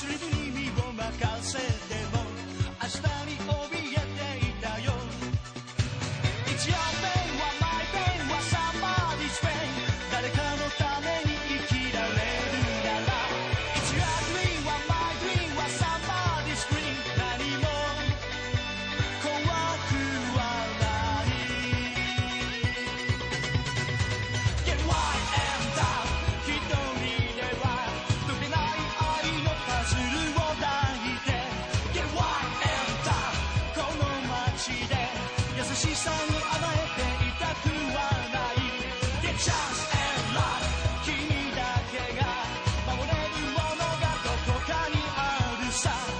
Sri passar.